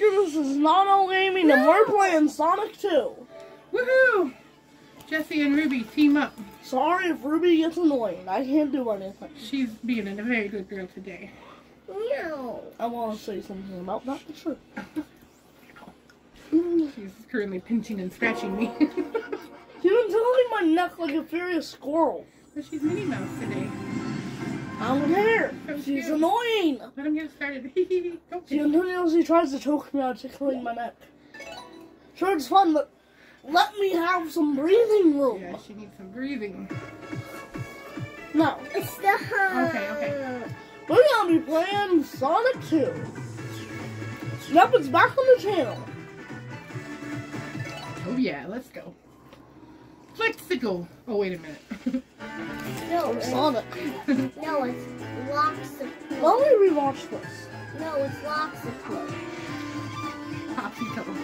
This is Nano Gaming, and we're playing Sonic 2. Woohoo! Jesse and Ruby team up. Sorry if Ruby gets annoying. I can't do anything. She's being a very good girl today. No. I want to say something about that for sure. She's currently pinching and scratching me. She's been tickling my neck like a furious squirrel. but she's Minnie Mouse today. I don't care. So She's cute. annoying. Let him get started. Go. She continuously tries to choke me out tickling my neck. Sure, it's fun, but let me have some breathing room. Yeah, she needs some breathing. No, Stop. Okay, okay. we're gonna be playing Sonic 2. Yep, it's back on the channel. Oh yeah, let's go. Flexicle. Oh wait a minute. No, it's, Sonic. no, it's locks of Let me rewatch this. No, it's locks of Popsy toe.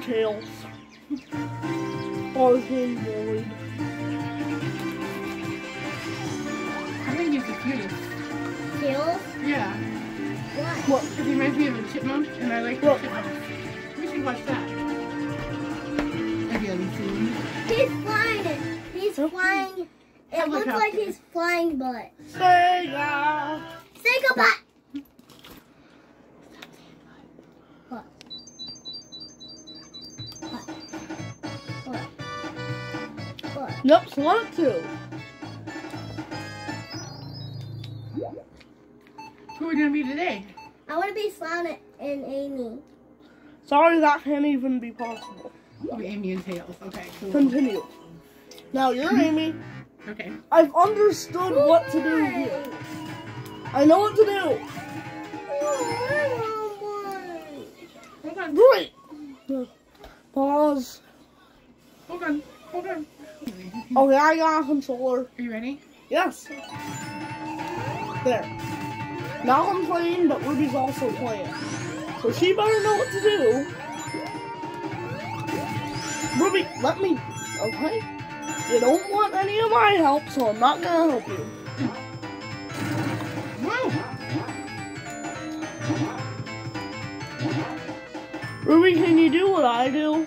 Tails. Or Game Boy. I'm gonna use the cutest. Kills. Yeah. What? What? It reminds me of a chipmunk, and I like the What? chipmunks. We should watch that. Again soon. He's flying it. He's flying. It looks like he's flying, but Sega! say goodbye. What? What? What? What? Yep, Sonic 2. Who are we gonna be today? I want to be Sonic and Amy. Sorry, that can't even be possible. Oh, Amy and Tails. Okay, cool. Continue. Now, you're Amy. Okay. I've understood what to do here. I know what to do. Hold on. Great. Pause. Hold on. Hold on. Okay, I got a controller. Are you ready? Yes. There. Now I'm playing, but Ruby's also playing. So she better know what to do. Ruby, let me. Okay? You don't want any of my help, so I'm not gonna help you. Ruby, can you do what I do?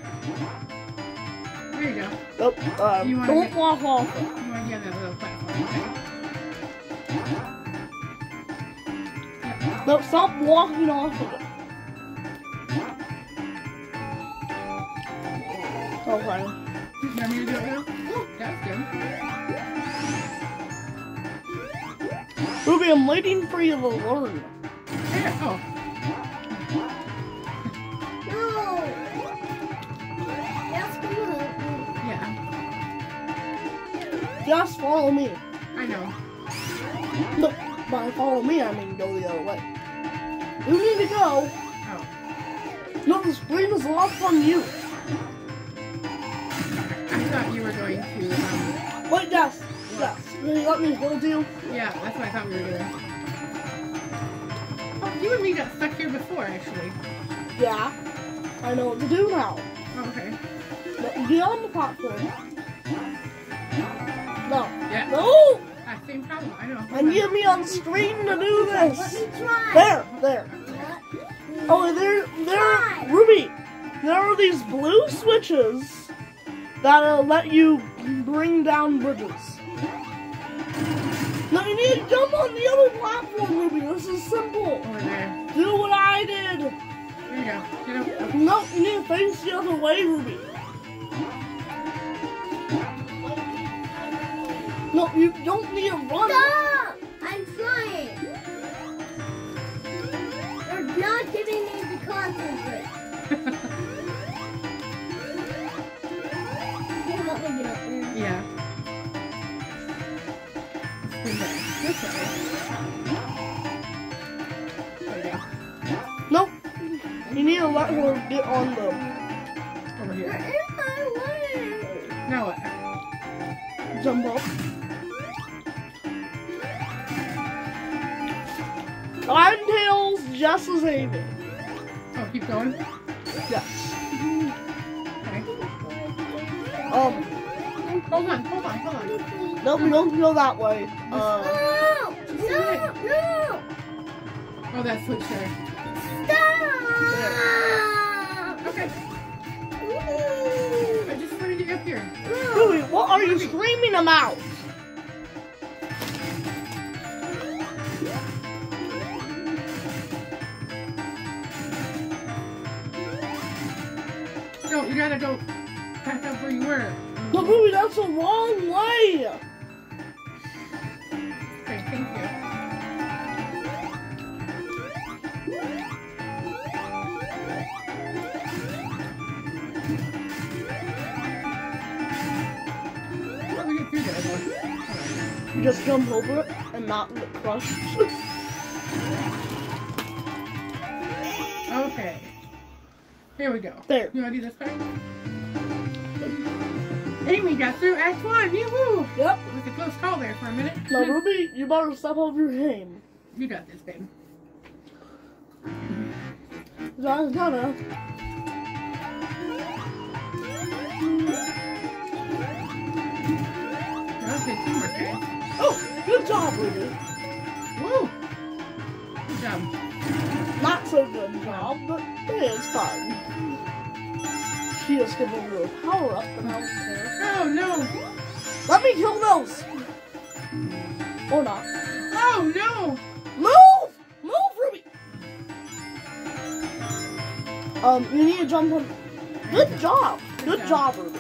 There you go. Nope. Um, You don't make- walk off. You want to get that little platform, okay? No, stop walking off of it. Okay. You want me to do it now? Oh, that's good. Ruby, I'm waiting for you to learn. There. Oh. No. That's good. Yeah. Just follow me. I know. No, by follow me, I mean go the other way. You need to go. Oh. No, the screen is locked on you. I thought you were going to, um, Wait, yes. Yes. Will you let me hold you? yeah, that's what I thought we were doing. Oh, you and me got stuck here before, actually. Yeah. I know what to do now. Oh, okay. No, Get on the platform. No. Yeah. No! Ah, same problem, I know. Hold I on. need me on screen to do this. There, there. Oh, there, there, Ruby. There are these blue switches that'll let you bring down bridges. Now you need to jump on the other platform, Ruby. This is simple. Over there. Do what I did. There you go. Get up. No, you need to face the other way, Ruby. No, you don't need to run. Stop! Go back. This way. There you go. Nope. You need to let her get on the Over here. in. Now what? jump up. I'm Tails, just as Amy. Oh, keep going. Yes. Okay. Um, Hold on, hold on, hold on. no, we don't go that way. Uh, No! No! No! Oh, that switch there. Stop! Okay. Ooh. I just wanted to get up here. Ruby, what are you screaming about? No, you gotta go back up where you were. But Ruby, that's a long way. Just jump over it and not get crushed. Okay. Here we go. There. You wanna do this part? Amy got through Act 1! Yoo-hoo! Yep. It was a close call there for a minute. Now, Ruby, you better step up your game. You got this, babe. John's gonna. That was good teamwork, guys. Oh, good job, Ruby. Woo! Good job. Not so good job, but it is fine. She just gave a power up, and I don't care. Oh no! Let me kill those! Or not. Oh no! Move! Move, Ruby! Um, you need to jump on. Good job! Good Good job, job. Ruby.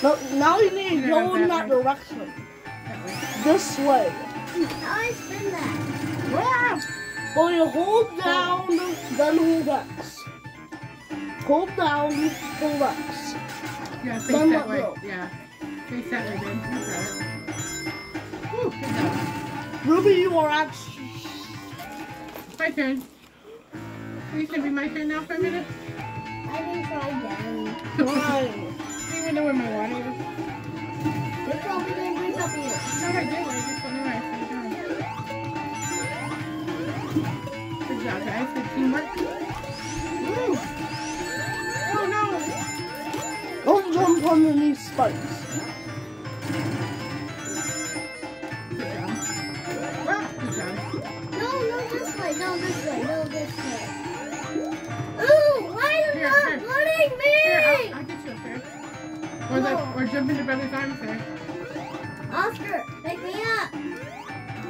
Good job. Now, now you need to go in that that direction. This way. How I spin that? Wow! Well, you hold down, then hold X. Hold down, hold X. Yeah, face Then that way. go. Yeah. Face that way, babe. You got good job. Ruby, you are actually. My turn. It's gonna be my turn now for a minute. I can try again. Fine. Do you even know where my water is? It's probably going to bring up here. No, I did. I just don't know where I put it down. Good job, guys. Good teamwork. Woo! Oh no! Don't jump underneath spikes. Or, the, No. or jump into brother's arms there. Oscar, pick me up.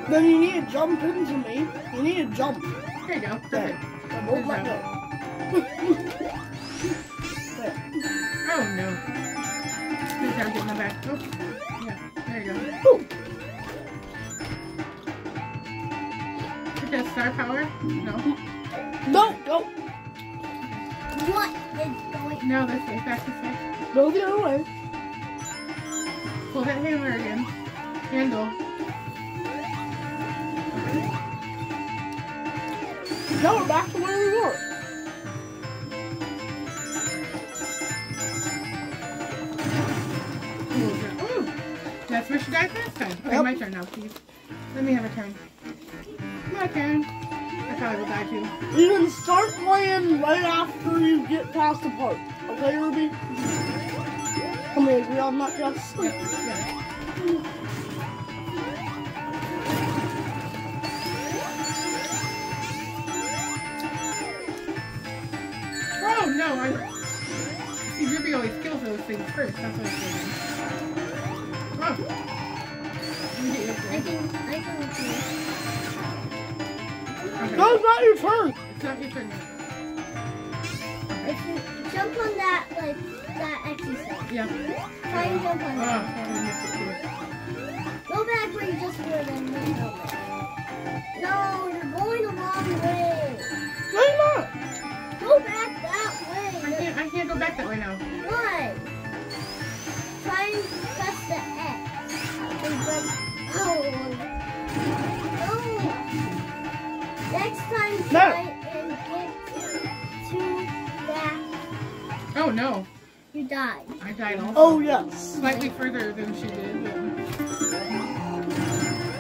Then you need to jump into me. You need to jump. There you go. There. Perfect. And don't let go. there. Oh no. Good job getting the back. Oh, yeah. There you go. Boom. Get that star power? No. No, go. What is going No, this way. Back this way. Go the other way. Pull that hammer again. Handle. Now we're back to where we were. Ooh, that's where she died last time. Okay, Yep. my turn now, please. Let me have a turn. My turn. I probably will die too. You can start playing right after you get past the part. Okay, Ruby? Can we agree on that, yes? Yeah, yeah. Oh no, I see Ruby always kills those things first, that's what I'm saying. Oh. Let me get you up I can, I can see. Okay. No, it's not your turn. It's not your turn yet. I jump on that, like, that exercise. Yeah. Try and jump on that. Ah, I it. Go back where you just were, then you go back. No, you're going the wrong way. No, you're not. Go back that way. I can't, I can't go back that way now. Why? Try and press the X. And then, oh. No. try and get to that. Oh no, You died. I died also. Oh, yes. Slightly further than she did. But...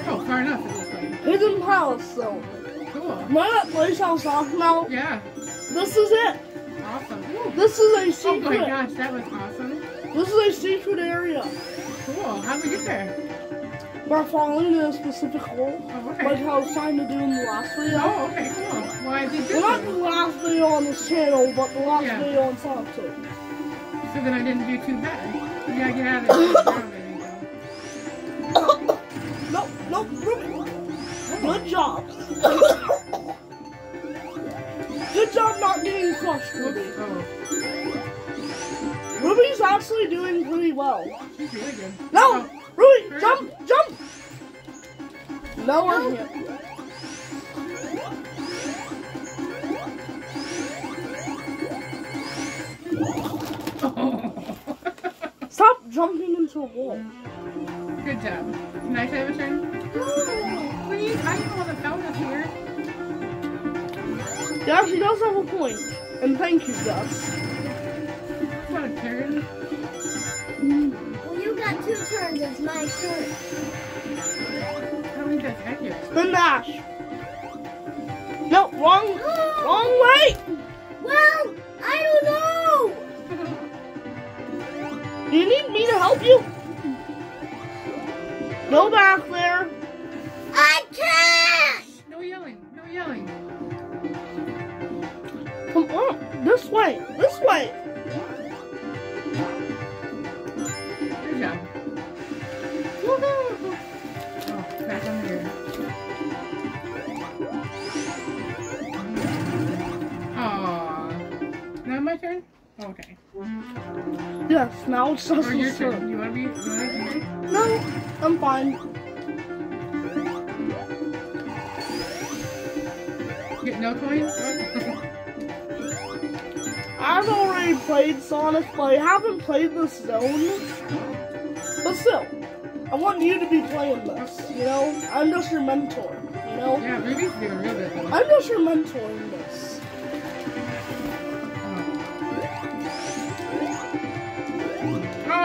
Oh, far enough it looks like. Hidden Palace, though. Cool. Remember that place I was talking about? Yeah, This is it. awesome. Ooh. This is a oh secret. Oh secret. my gosh, that was awesome. This is a secret area. Cool. How'd we get there? By falling in a specific Oh, okay. like how I was trying to do in the last video. Oh, okay, cool. Why is it Well, not the last video on this channel, but the last Yeah. video on Sonic 2. So then I didn't do too bad. You gotta get out of it. Nope, nope, Ruby. Good job. Good job not getting crushed, oh, Ruby. Oh, Ruby's actually doing pretty well. she's really good. No! Oh, Hurry jump, jump! No, can't. Oh. Stop jumping into a wall. Good job. Can I have a turn? Please, I don't want to tell us here. Yeah, she does have a point. And thank you, Gus. You got turns. It's my turn. That's accurate. Spin dash. No, wrong, wrong way. Okay. Yes, now just your turn. You wanna be, you wanna be? No, I'm fine. Get no coins? I've already played Sonic, but I haven't played this zone. But still, I want you to be playing this, you know? I'm just your mentor, you know? yeah, Ruby's doing real good though. I'm just your mentor in this.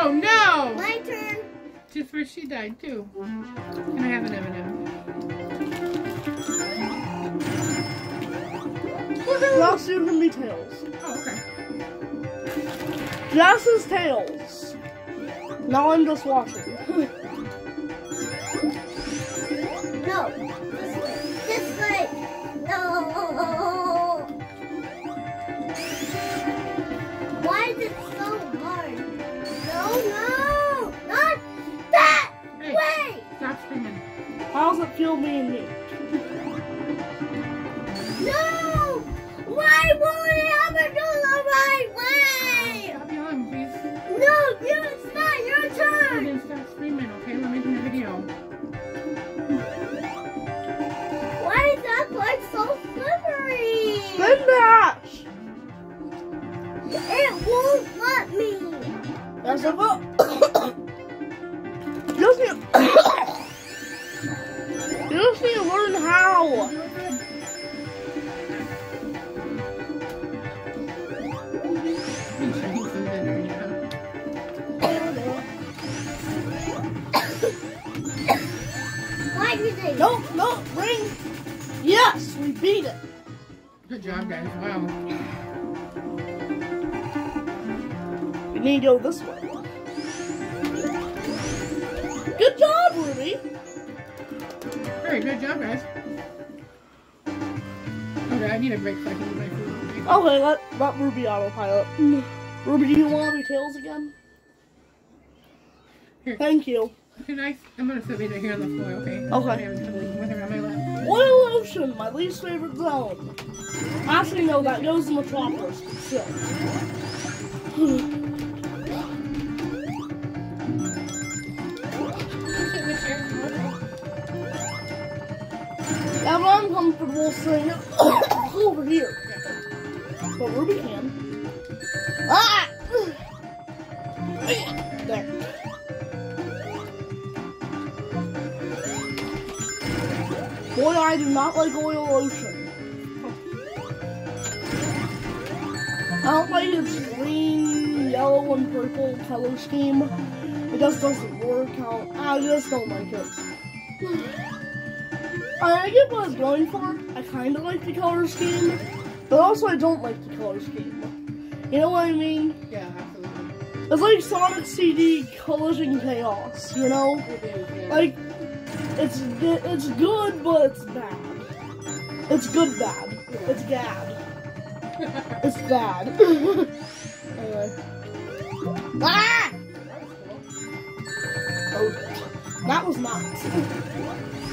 Oh. no! My turn. Just where she died too. Can I have an M&M? Plus, you can be Tails. Oh, okay. Jess is Tails. Now I'm just watching. No. How's it feel being me? No. Why won't it ever go the right way? Stop yelling, please. No, you, it's not your turn. then stop screaming, okay? We're making a video. Why is that like so slippery? Spin dash! It won't let me. That's a vote. Go this way. Good job, Ruby. Very good job, guys. Okay, I need a break so I can eat my food. Okay, let, let Ruby autopilot. Mm. Ruby, do you want to be Tails again? Here. Thank you. Too nice. I'm gonna sit right here on the floor, okay? Okay. I'm cuddling with her on my. Oil Ocean, my least favorite zone. Actually, no, that goes Metropolis, but still. Yeah, but I'm comfortable sitting over here. But Ruby can. Ah! There. Boy, I do not like Oil Ocean. I don't like its green, yellow, and purple color scheme. It just doesn't work out. I just don't like it. I get what I was going for. I kind of like the color scheme, but also I don't like the color scheme. You know what I mean? Yeah, absolutely. It's like Sonic CD Collision Chaos, you know? It is, yeah. Like, it's it's good, but it's bad. It's good bad. It's gad. It's bad. anyway. Ah! That was cool. Oh, that was nuts.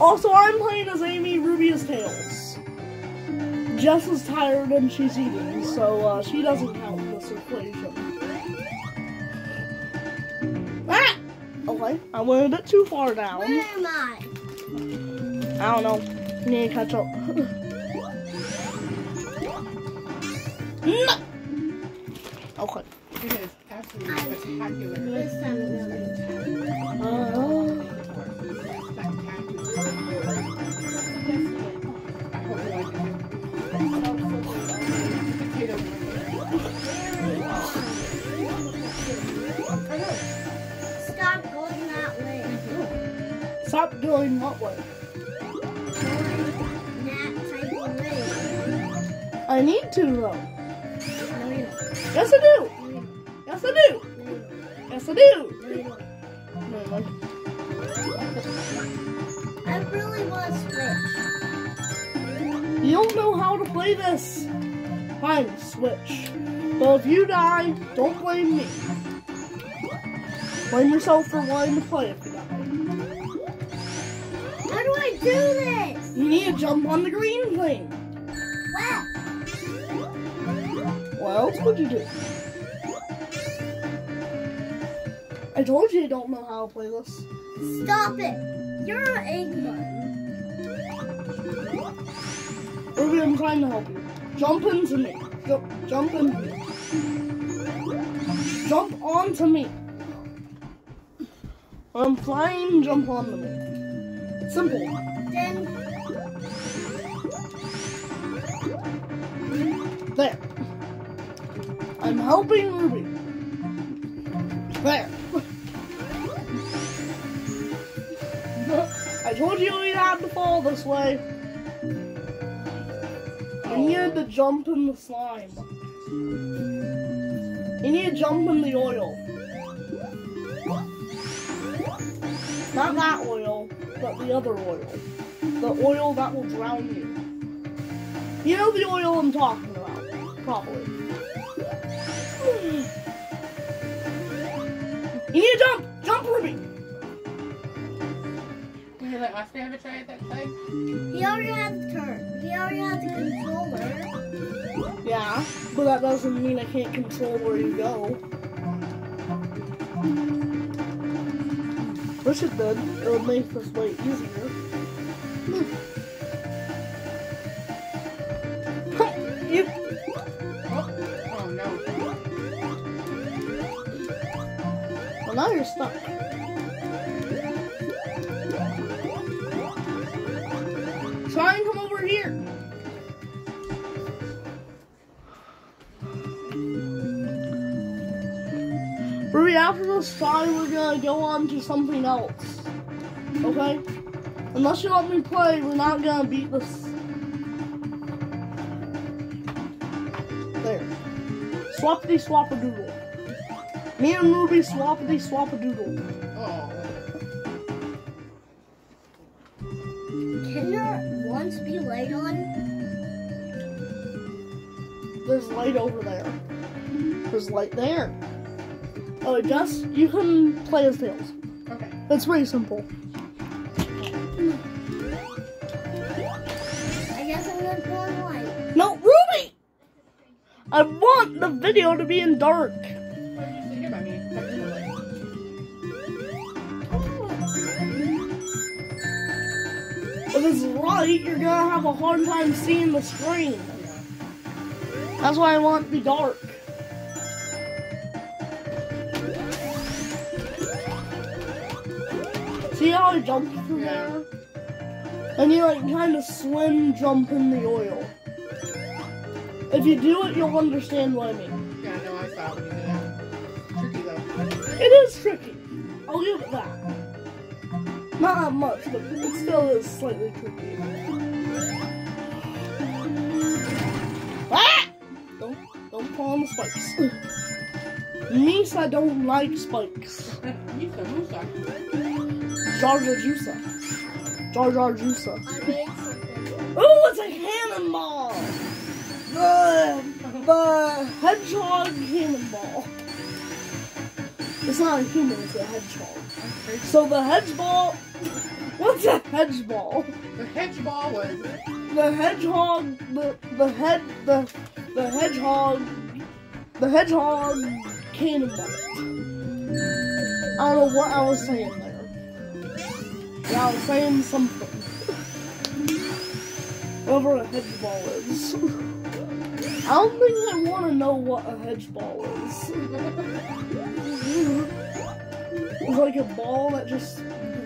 Also, I'm playing as Amy Ruby's Tails. Jess is tired and she's eating, so uh, she doesn't count in this equation. Ah! Okay, I went a bit too far down. Where am I? I don't know. Need to catch up. no! Okay. It is absolutely spectacular. This time I'm gonna Uh, stop doing what way? Going that type of way. I need to though. No, you don't. Yes, I do. Yes, I do. Yes, I do. No, you don't. I really want to switch. You don't know how to play this. Fine, switch. But if you die, don't blame me. Blame yourself for wanting to play if you die. How do this? You need to jump on the green thing. Well, What else would you do? I told you you don't know how to play this. stop it. You're an Eggman. Ruby, I'm trying to help you. Jump into me. Jump, jump into me. Jump onto me. When I'm flying, jump onto me. Simple. Then There. I'm helping Ruby. There. I told you you had to fall this way. You needed to jump in the slime. You need to jump in the oil. Not that oil, but the other oil. The oil that will drown you. You know the oil I'm talking about, probably. You need to jump! Jump, Ruby! Can you let Oscar have a try at that side? he already has the turn. He already has the controller. Yeah, but that doesn't mean I can't control where you go. Which is good. It would make this way easier. You Oh, no. well now you're stuck. Try and come over here. Ruby, after this try, we're gonna go on to something else. Okay? Unless you let me play, we're not gonna beat this. There. Swappity swap-a-doodle. Me and Ruby swappity swap-a-doodle. Oh. Can there once be light on? There's light over there. There's light there. Oh, just you can play as Tails. Okay. It's pretty simple. Want the video to be in dark. The. If it's light, you're gonna have a hard time seeing the screen. That's why I want be dark. See how I jumped through there? And you like kind of swim jump in the oil. If you do it, you'll understand what I mean. Yeah, no, I saw you that. Tricky though. It is tricky. I'll give it that. Not that much, but it still is slightly tricky. Ah! Don't don't fall in the spikes. Misa don't like spikes. Musa, Musa. Jar Jar Juicer. Jar Jar. I. Oh, it's a cannonball! The, the hedgehog cannonball. It's not a human, it's a hedgehog. Okay. So the hedgeball. What's a hedgeball? The hedgeball was The hedgehog. The the head the the hedgehog. The hedgehog cannonball. I don't know what I was saying there. Yeah, I was saying something. Whatever a hedgeball is. I don't think I want to know what a hedgeball is. It's like a ball that just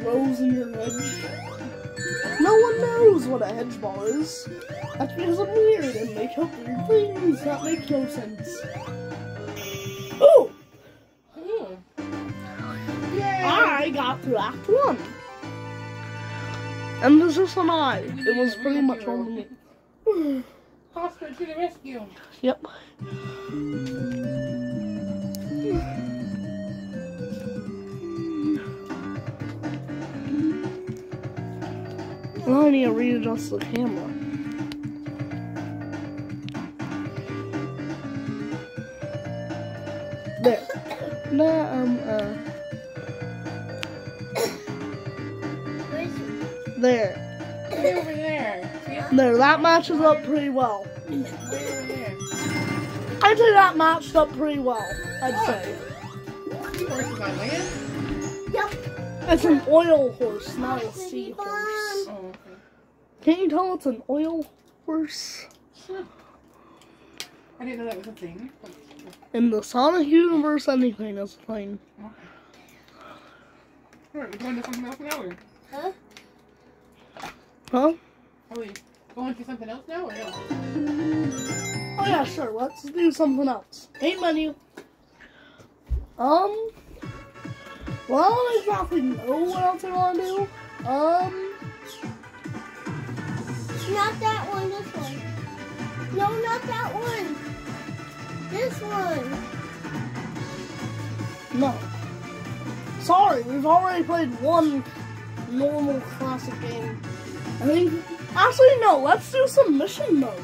grows in your hedge. No one knows what a hedge ball is. That's because I'm weird and make up weird things that make no sense. Oh! Ooh. Yay! I got through Act 1. And this is an I. It was pretty much on me. Oscar to the rescue. Yep. Now I need to readjust the camera. There. Nah, um, uh, there. Over there. There, that matches up pretty well. Way over there. I'd that matched up pretty well, I'd oh. say. Horses on land? Yep. It's an oil horse, not a seahorse. Oh, okay. Can't you tell it's an oil horse? I didn't know that was a thing. In the Sonic universe, anything is fine. Okay. Alright, we're going to something else now, or Huh? Huh? Oh, are we going to something else now, or no? Oh yeah, sure. Let's do something else. Hey, menu. Um. Well, I don't exactly know what else I want to do. Um. Not that one, this one. No, not that one. This one. No. Sorry, we've already played one normal classic game. I think. Actually, no. Let's do some mission mode.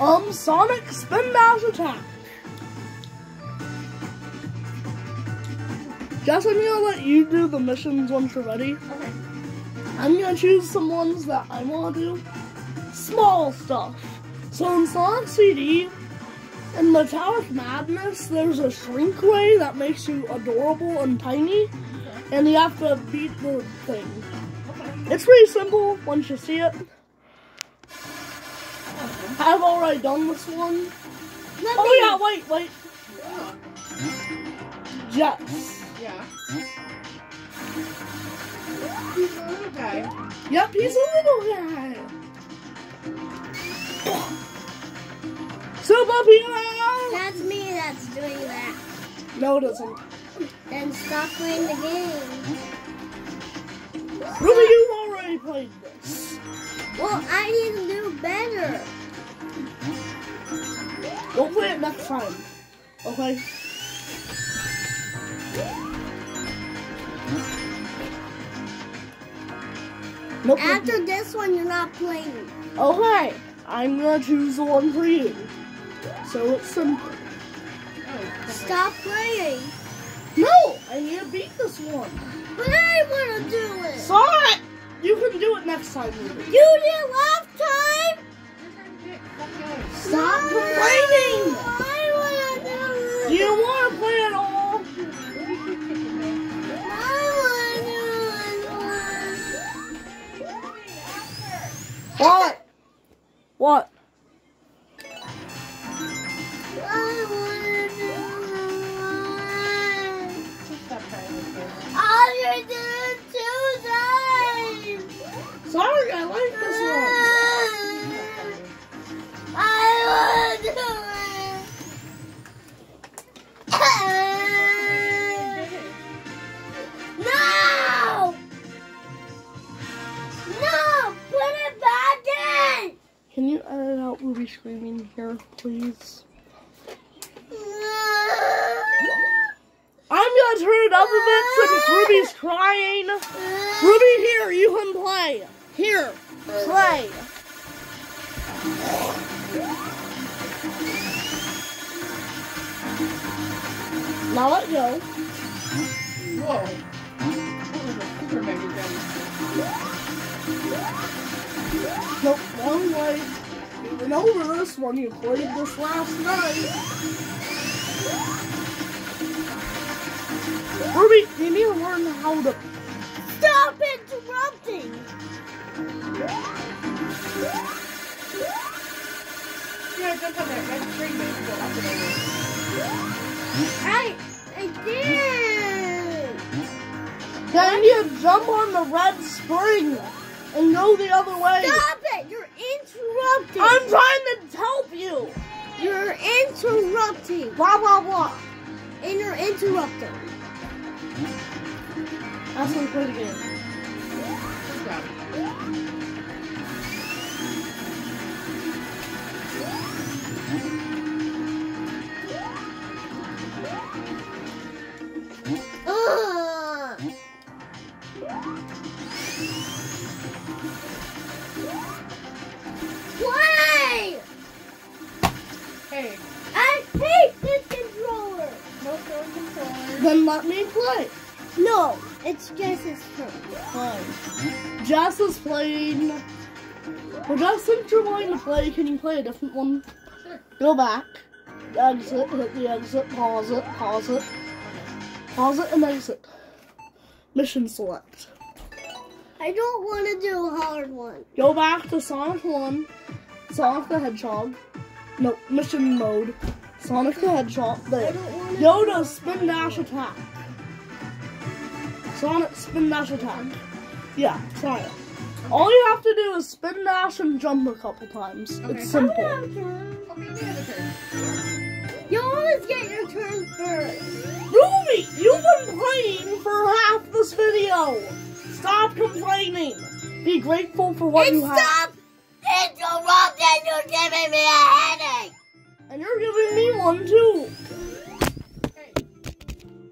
Um, Sonic Spin Dash Attack. Jess, I'm gonna let you do the missions once you're ready. Okay. I'm gonna choose some ones that I wanna do. Small stuff. So in Sonic CD, in the Tower of Madness, there's a shrinkway that makes you adorable and tiny, and you have to beat the thing. It's pretty simple once you see it. I've already done this one. Let Oh yeah, wait, wait. Jess. Yeah. Okay. Yep, he's a little guy. Super Peanut! That's me that's doing that. No, it doesn't. Then stop playing the game. Ruby, you've already played this. Well, I need to do better. We'll play it next time. Okay? Nope. After this one, you're not playing. Okay, I'm gonna choose the one for you. So it's simple. Stop playing. No, I need to beat this one. But I want to do it. Sorry! You can do it next time, Ruby. You did last time. Stop complaining! I want to do it. Do you want to play at all? I want to do it. What? What? Ruby, you need to learn how to. Stop interrupting! You gotta jump on that red string that you go up and over. I, I did! Then you jump on the red spring and go the other way. Stop it! You're interrupting! I'm trying to help you. You're interrupting! Blah blah blah. And you're interrupting. That's what play the. Good job. Ugh. Then let me play. No, it's Jess's turn. Fine. Jess is playing. Well, Jess, since you're wanting to play, can you play a different one? Sure. Go back. Exit, hit the exit, pause it, pause it. Pause it and exit. Mission select. I don't want to do a hard one. Go back to Sonic 1, Sonic the Hedgehog. No, mission mode. Sonic the Hedgehog. I There. don't want to. Go to spin dash attack. Sonic spin dash attack. Yeah, try it. All you have to do is spin dash and jump a couple times. Okay. It's simple. Okay, you have a turn. You always get your turn first. Ruby, you've been playing for half this video. Stop complaining. Be grateful for what and you have. stop interrupting. You're giving me a headache. And you're giving me one too. Hey,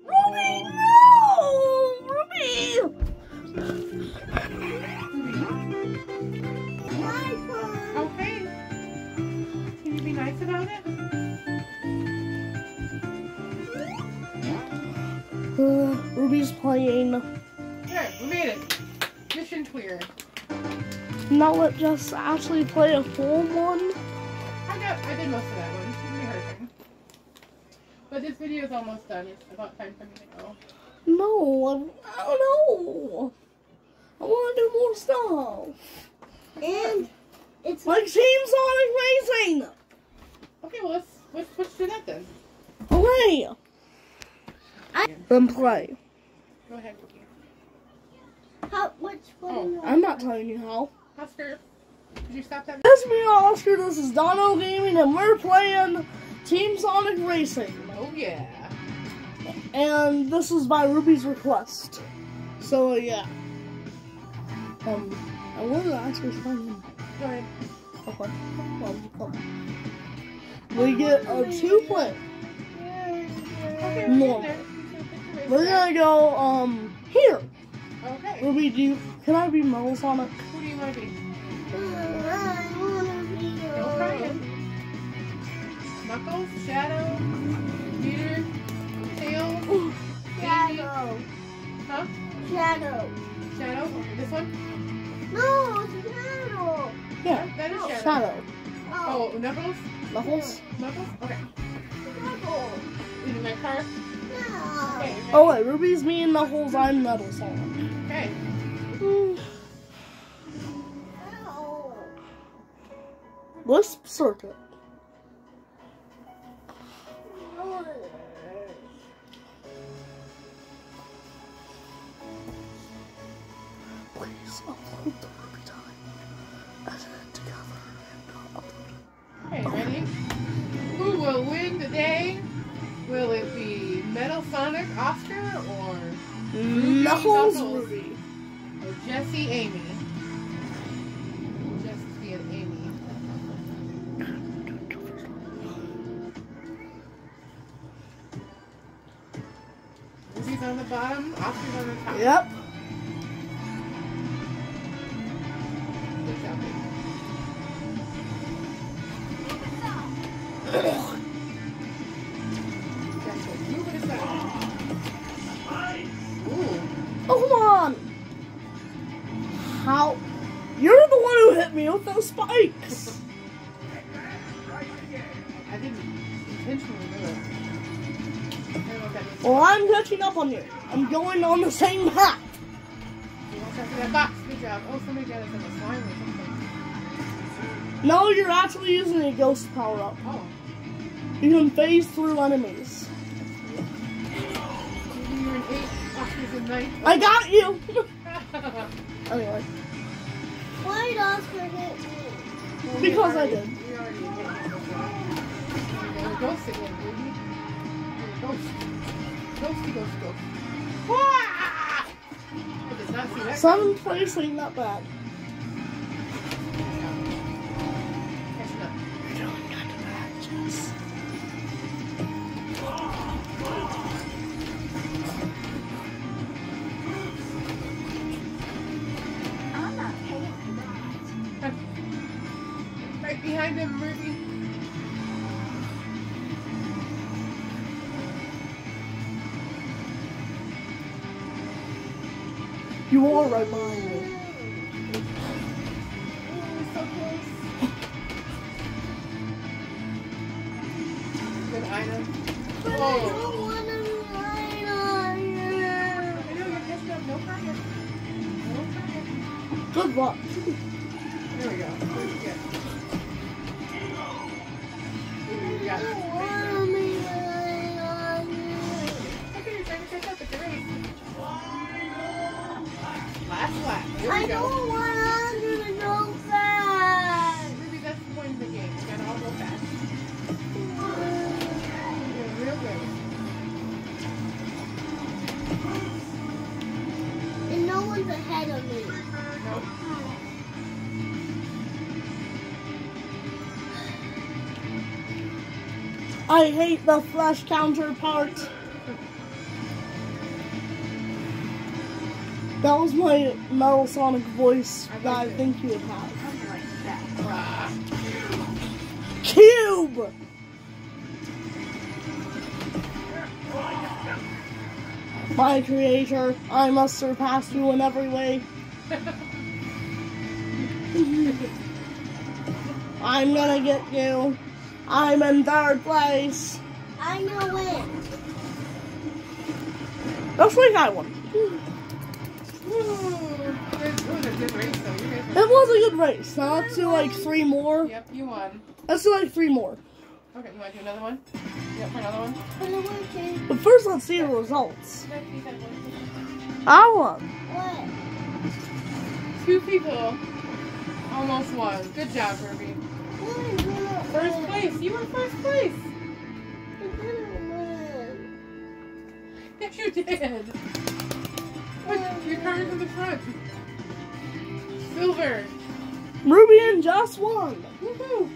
Ruby, no! Ruby! Okay. Can you be nice about it? Uh, Ruby's playing. There, we made it. Mission clear. Now let's just actually play a full one. I got, I did most of that video is almost done. It's about time for me to go. No, I, I don't know. I want to do more stuff. And it's Like Team Sonic Racing. Okay, well let's let's switch to that then. Play. I- Then play. Go ahead, Cookie. how, which one? Oh. do you I'm not telling you how. Oscar, did you stop that? It's me, Oscar. This is Donnell Gaming, and we're playing Team Sonic Racing. Oh yeah. And this is by Ruby's request. So, yeah. Um, I wanted to ask find him. Go ahead. Okay. Um, um. We get a two play. Okay, No. we're. We're gonna go, um, here. Okay. Ruby, do you, can I be Metal Sonic? Who do you want to be? Knuckles, Shadow, Peter, Tails, Shadow. huh? Shadow. Shadow. This one. No, it's Shadow. Yeah. That is Shadow. Shadow. Oh. oh, Knuckles. Knuckles? Knuckles. Okay. Shadow. In my car. No. Okay. ready? Oh, wait, Ruby's me and Knuckles, I'm Metal Sonic. Okay. Shadow. Wisp Circuit. Please upload the time. Edit together and upload Okay. Ready? Who will win the day? Will it be Metal Sonic Oscar or. Knuckles. Ruby. or Jesse Amy? Jesse and Amy. Ruby's on the bottom, Oscar's on the top. Yep. Actually using a ghost power up. Oh. You can phase through enemies. You're an eight. Oscar's a nine. I got you. anyway, Why did Oscar hit me? Well, Because we I did. We already hit you before. You're ghost again, baby. You're ghost. Ghosty ghost ghost. Wah! I did not see that. seventh place ain't that bad. Right I hate the flash counterpart. That was my Metal Sonic voice I that I it. think you would have. Cube! My creator, I must surpass you in every way. I'm gonna get you. I'm in third place. I'm gonna win. Looks like I won. It was a good race, though. You guys It was a good race. Now let's do like three more. Yep, you won. Let's do like three more. Okay, you want to do another one? You up for another one? I'm gonna win too. But first, let's see the results. Should I one? I won. What? Two people almost won. Good job, Ruby. I'm gonna First place. You were first place. I'm gonna. Yes, you did. Look, your card is in the front. Silver. Ruby and Just won. Woohoo!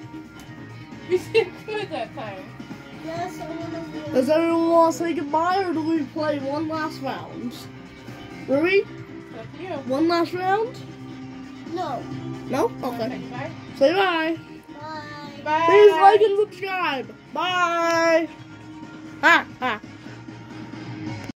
You did good that time. Yes, I'm gonna win. Does everyone want to say goodbye or do we play one last round? Ruby, It's up to you. one last round? No. No? Okay. say goodbye? Say bye. Bye. Please like and subscribe. Bye. Ha ha.